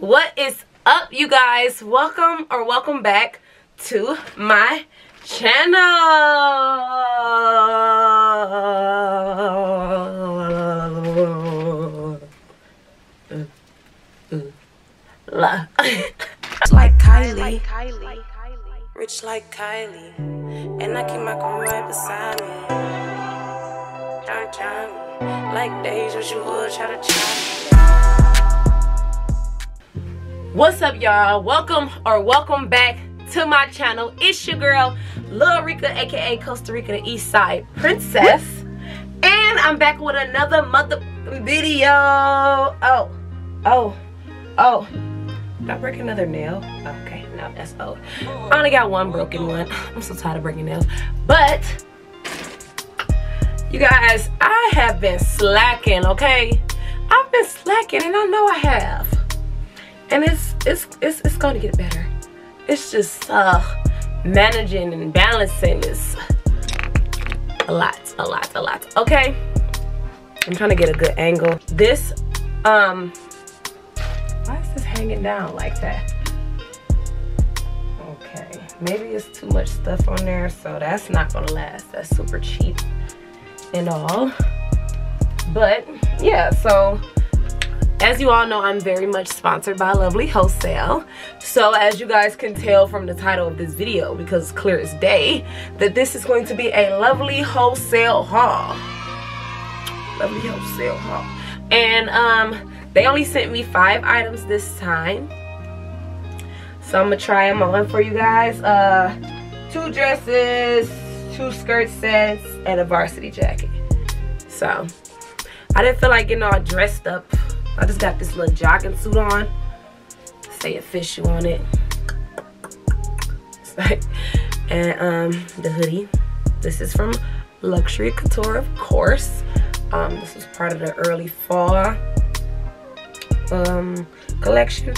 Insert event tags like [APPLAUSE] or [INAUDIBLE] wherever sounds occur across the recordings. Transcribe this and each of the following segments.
what is up you guys welcome or welcome back to my channel like Kylie. Rich like Kylie. And I keep my crew right beside me. Try to try me. Like days when you would try to try me. What's up, y'all? Welcome or welcome back to my channel. It's your girl, Lil Reeka, aka Costa Reekaa, the East Side Princess. And I'm back with another mother video. Oh, oh, oh. Did I break another nail? Okay, no, that's old. I only got one broken one. [LAUGHS] I'm so tired of breaking nails. But, you guys, I have been slacking, okay? I've been slacking and I know I have and it's it's it's, it's going to get better. It's just uh managing and balancing is a lot a lot a lot. Okay? I'm trying to get a good angle. This um why is this hanging down like that? Okay maybe it's too much stuff on there so that's not gonna last. That's super cheap and all. But yeah so as you all know, I'm very much sponsored by Lovely Wholesale. So as you guys can tell from the title of this video, because clear as day, that this is going to be a Lovely Wholesale haul. Lovely Wholesale haul. And um, they only sent me five items this time. So I'm to try them on for you guys. Uh, two dresses, two skirt sets, and a varsity jacket. So I didn't feel like getting all dressed up I just got this little jogging suit on. Say official on it. [LAUGHS] and um, the hoodie. This is from Luxury Couture, of course. Um, this was part of the early fall um, collection.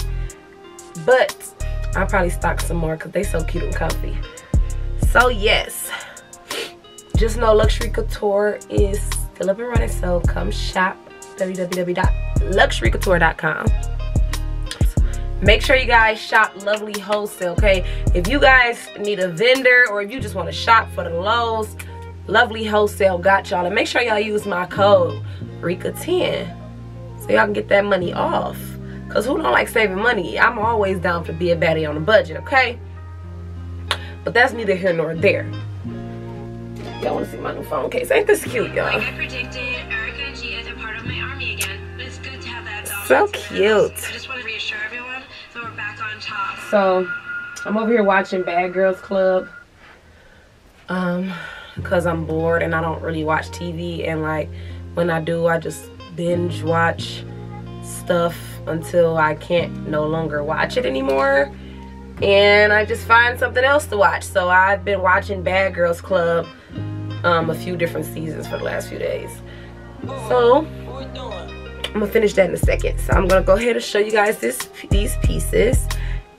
But I'll probably stock some more because they so cute and comfy. So yes, just know Luxury Couture is still up and running. So come shop www.luxurycouture.com. Make sure you guys shop Lovely Wholesale, okay? If you guys need a vendor or if you just want to shop for the lows, Lovely Wholesale got y'all. And make sure y'all use my code, Reeka10, so y'all can get that money off. Because who don't like saving money? I'm always down to be a baddie on a budget, okay? But that's neither here nor there. Y'all want to see my new phone case? Ain't this cute, y'all? So dominance in the cute. I just want to reassure everyone that we're back on top. So I'm over here watching Bad Girls Club. Um, cause I'm bored and I don't really watch TV and like when I do I just binge watch stuff until I can't no longer watch it anymore. And I just find something else to watch. So I've been watching Bad Girls Club um a few different seasons for the last few days. So I'm gonna finish that in a second. So I'm gonna go ahead and show you guys this these pieces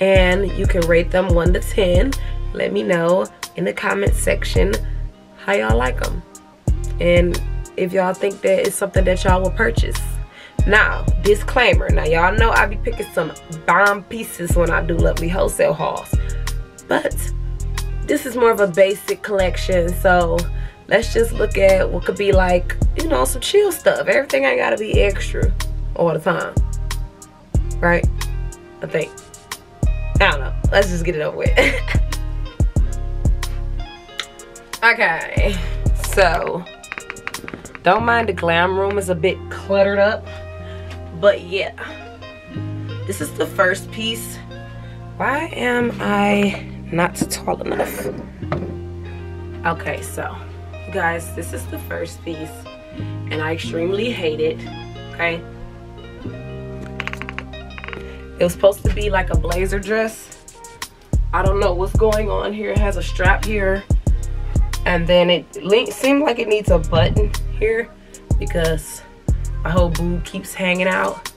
and you can rate them 1 to 10. Let me know in the comment section how y'all like them. And if y'all think that it's something that y'all will purchase. Now, disclaimer. Now y'all know I be picking some bomb pieces when I do lovely wholesale hauls. But this is more of a basic collection, so let's just look at what could be like, you know, some chill stuff. Everything ain't gotta be extra all the time. Right? I think. I don't know. Let's just get it over with. [LAUGHS] okay. So, don't mind the glam room is a bit cluttered up. But yeah. This is the first piece. Why am I not tall enough? Okay, so guys, this is the first piece and I extremely hate it. Okay. It was supposed to be like a blazer dress. I don't know what's going on here. It has a strap here. And then it seemed like it needs a button here because my whole boob keeps hanging out.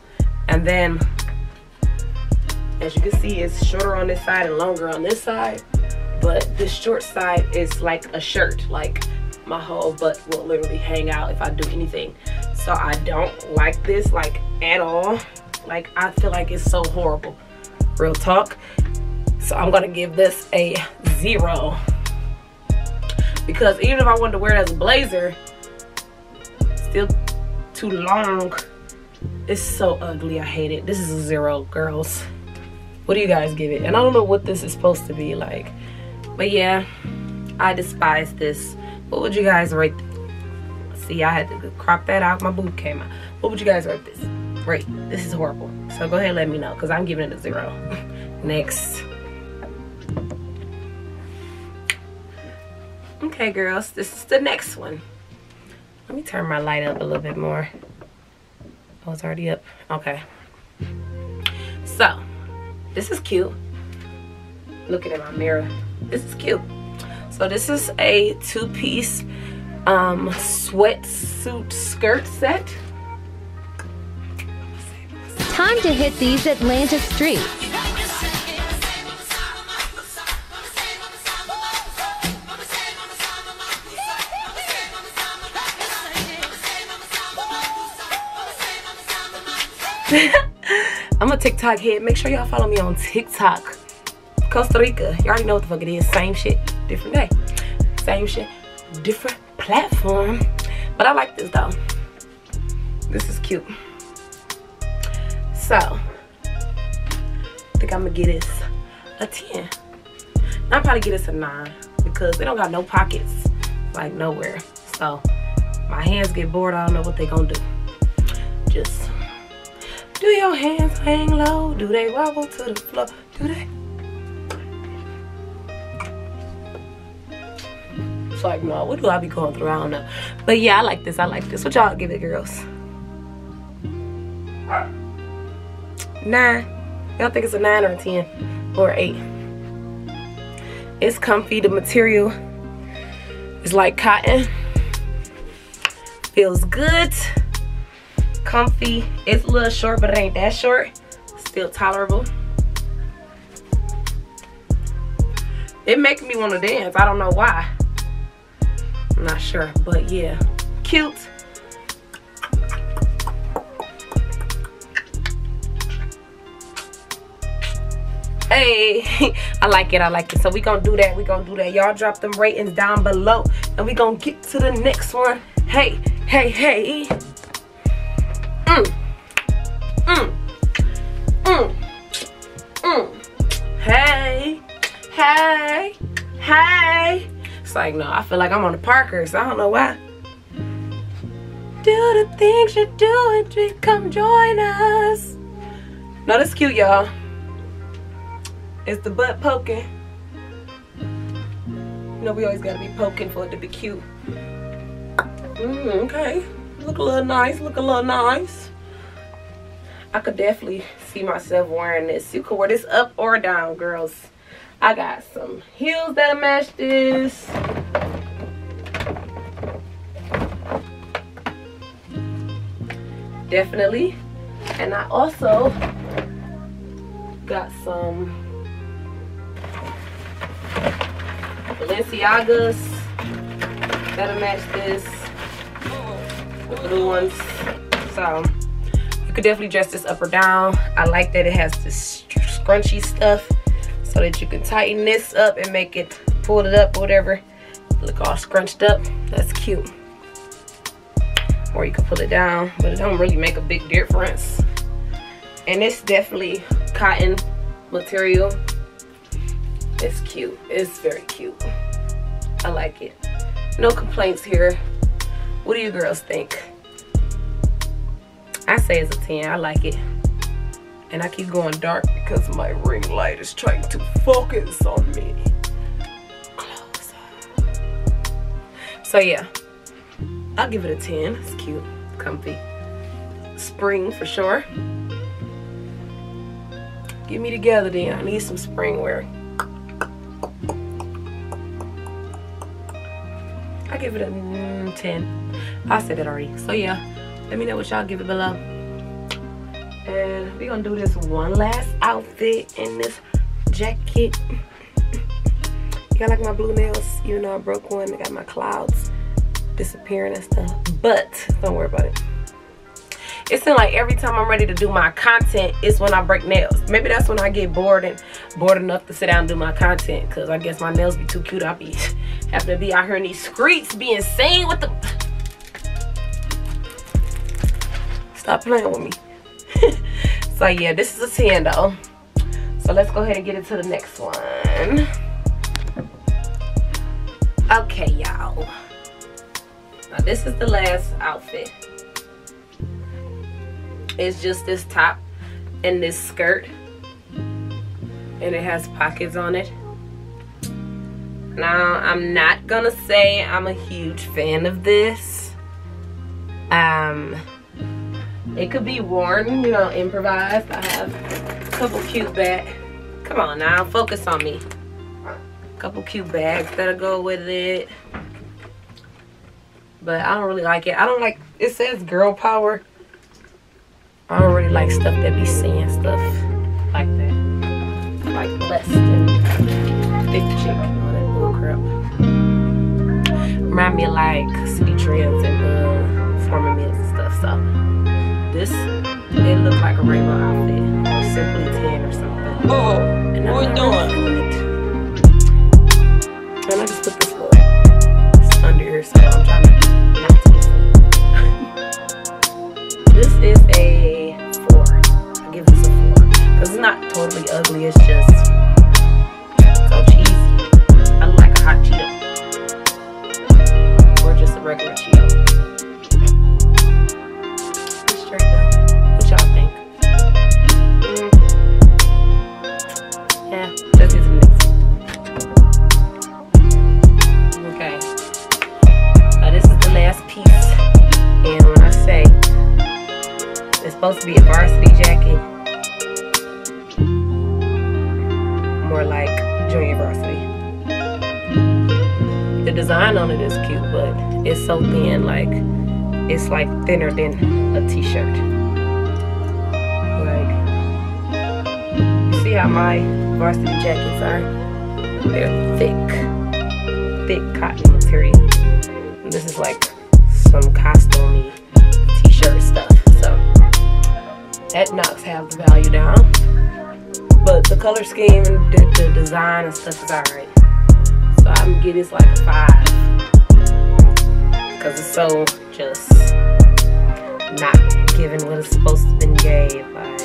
And then, as you can see, it's shorter on this side and longer on this side. But this short side is like a shirt. Like my whole butt will literally hang out if I do anything. So I don't like this like at all. Like I feel like it's so horrible. Real talk. So I'm gonna give this a zero. Because even if I wanted to wear it as a blazer, still too long. It's so ugly. I hate it. This is a zero, girls. What do you guys give it? And I don't know what this is supposed to be like. But yeah, I despise this. What would you guys rate? See, I had to crop that out. My boob came out. What would you guys rate this? Rate. This is horrible. So go ahead let me know because I'm giving it a zero. [LAUGHS] Next. Okay, girls. This is the next one. Let me turn my light up a little bit more. Oh, it's already up. Okay. So, this is cute. Looking at my mirror. This is cute. So this is a two-piece um, sweatsuit skirt set. Time to hit these Atlanta streets. [LAUGHS] I'm a TikTok head. Make sure y'all follow me on TikTok. Costa Reekaa. You already know what the fuck it is. Same shit, different day. Same shit, different platform. But I like this though. This is cute. So, I think I'm gonna get this a 10. I'll probably get this a 9 because they don't got no pockets, like nowhere. So, my hands get bored. I don't know what they gonna do. Just do your hands hang low? Do they wobble to the floor? Do they? It's like, no, what do I be going through? I don't know. But yeah, I like this. I like this. What y'all give it, girls? Nine. Y'all think it's a nine or a 10 or eight? It's comfy. The material is like cotton. Feels good comfy. It's a little short, but it ain't that short. Still tolerable. It makes me want to dance. I don't know why. Not sure, but yeah. Cute. Hey, [LAUGHS] I like it. I like it. So we gonna do that. We gonna do that. Y'all drop them ratings down below, and we gonna get to the next one. Hey, hey, hey. Mm. Mm. Mm. Hey. Hey. Hey. Like, no, I feel like I'm on the Parkers. I don't know why. Do the things you do and come join us. No, that's cute, y'all. It's the butt poking. You know, we always gotta be poking for it to be cute. Mm, okay look a little nice, look a little nice. I could definitely see myself wearing this. You could wear this up or down, girls. I got some heels that'll match this. Definitely. And I also got some Balenciagas that'll match this the blue ones. So you could definitely dress this up or down. I like that it has this scrunchy stuff so that you can tighten this up and make it, pull it up or whatever. Look all scrunched up. That's cute. Or you can pull it down, but it don't really make a big difference. And it's definitely cotton material. It's cute. It's very cute. I like it. No complaints here. What do you girls think? I say it's a 10. I like it. And I keep going dark because my ring light is trying to focus on me. So yeah, I'll give it a 10. It's cute, comfy. Spring for sure. Get me together then. I need some spring wear. I give it a mm, 10. I said it already. So yeah, let me know what y'all give it below. And we're gonna do this one last outfit in this jacket. [LAUGHS] You got like my blue nails, even though I broke one. I got my clouds disappearing and stuff. But don't worry about it. it seems like every time I'm ready to do my content, it's when I break nails. Maybe that's when I get bored and bored enough to sit down and do my content. Cause I guess my nails be too cute. I'll be [LAUGHS] having to be out here in these streets being sane with the Stop playing with me. [LAUGHS] so yeah, this is a 10 though. So let's go ahead and get into the next one. Okay, y'all. Now this is the last outfit. It's just this top and this skirt and it has pockets on it. Now i'm not gonna say i'm a huge fan of this. Um it could be worn you know improvised. I have a couple cute bags come on now focus on me. A couple cute bags that'll go with it but i don't really like it i don't like it says girl power I don't really like stuff that be saying stuff like that. Like less than 50 chick and all that bullcrap. Remind me of like Citi Trends and uh, Forman Mills and stuff. So this, it looked like a rainbow outfit or simply tan or something. Oh, and what we doing? And I just put this it's under here, so I'm trying to to This is a because it's not totally ugly, it's just supposed to be a varsity jacket, more like junior varsity. The design on it is cute, but it's so thin, like it's like thinner than a t-shirt. Like you see how my varsity jackets are? They're thick, thick cotton material. This is like knocks half the value down. But the color scheme and the, the design and stuff is alright. So I'm gonna give this like a five. Because it's so just not giving what it's supposed to be gave. Like.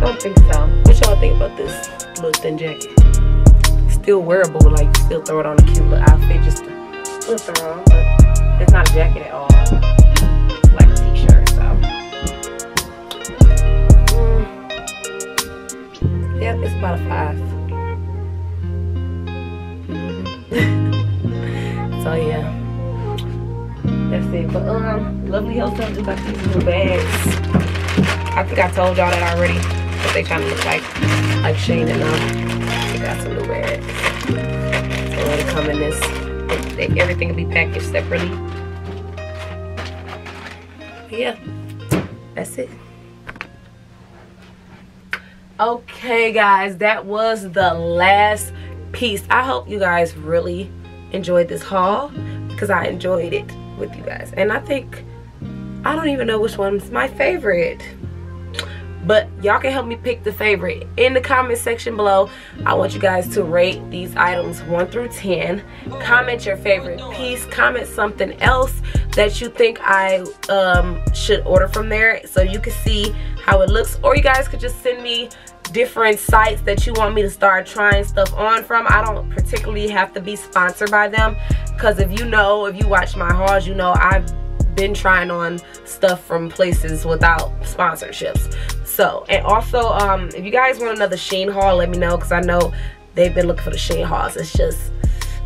Don't think so. What y'all think about this little thin jacket? Still wearable, like still throw it on a cute little outfit just to look around, but it's not a jacket at all. About a 5 mm-hmm. so yeah, that's it. But um, Lovely Wholesale just got these new bags. I think I told y'all that already, but they kind of look like like Shein and um, they got some new bags. So they come in this. They, everything will be packaged separately. But yeah, that's it. Okay, guys, that was the last piece. I hope you guys really enjoyed this haul because I enjoyed it with you guys. And I think, I don't even know which one's my favorite. But y'all can help me pick the favorite in the comment section below. I want you guys to rate these items 1 through 10. Comment your favorite piece. Comment something else that you think I um, should order from there so you can see how it looks. Or you guys could just send me different sites that you want me to start trying stuff on from. I don't particularly have to be sponsored by them because if you know, if you watch my hauls, you know I've been trying on stuff from places without sponsorships. So, and also, um, if you guys want another Shein haul, let me know because I know they've been looking for the Shein hauls. It's just,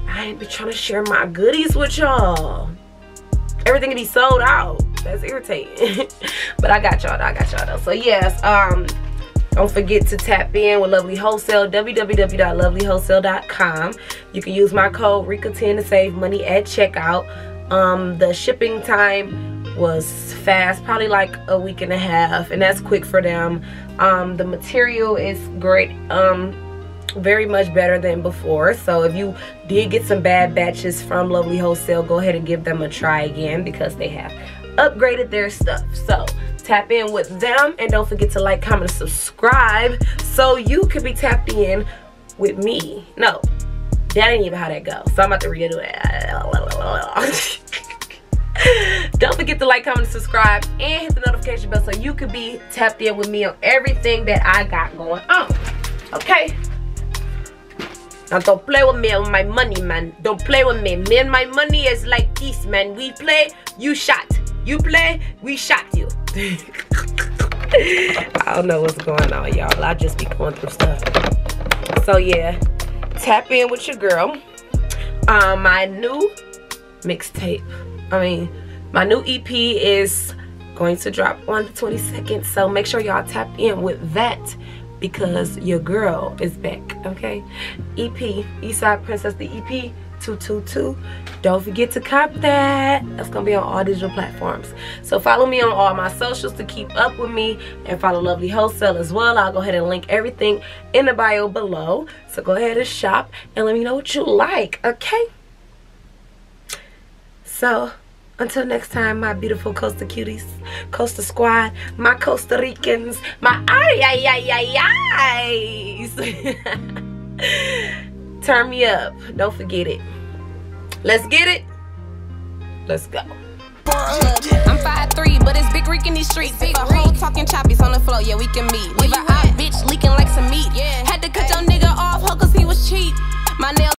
I ain't been trying to share my goodies with y'all. Everything can be sold out. That's irritating. [LAUGHS] but I got y'all. I got y'all though. So yes, um, don't forget to tap in with Lovely Wholesale, www.lovelywholesale.com. You can use my code Reeka10 to save money at checkout. Um, the shipping time was fast, probably like a week and a half, and that's quick for them. Um, the material is great. Um, very much better than before. So if you did get some bad batches from Lovely Wholesale, go ahead and give them a try again because they have upgraded their stuff. So tap in with them and don't forget to like, comment, subscribe so you could be tapped in with me. No, that ain't even how that goes. So I'm about to redo it. [LAUGHS] Don't forget to like, comment, subscribe, and hit the notification bell so you could be tapped in with me on everything that I got going on. Okay? Now don't play with me on my money, man. Don't play with me. Me and my money is like this, man. We play, you shot. You play, we shot you. [LAUGHS] I don't know what's going on, y'all. I just be going through stuff. So yeah, tap in with your girl. Um, my new mixtape. I mean, my new EP is going to drop on the 22nd. So make sure y'all tap in with that because your girl is back, okay? EP, Eastside Princess, the EP 222. Don't forget to cop that. That's gonna be on all digital platforms. So follow me on all my socials to keep up with me and follow Lovely Wholesale as well. I'll go ahead and link everything in the bio below. So go ahead and shop and let me know what you like, okay? So until next time, my beautiful Costa cuties, Costa squad, my Costa Ricans, my ay ay ay ay. [LAUGHS] Turn me up. Don't forget it. Let's get it. Let's go. I'm 5'3", but it's Big Rick in these streets. Big if a hoe talking choppies on the floor, yeah, we can meet. Leave a hot bitch leaking like some meat. Yeah. Had to cut your nigga off, ho, cause he was cheap.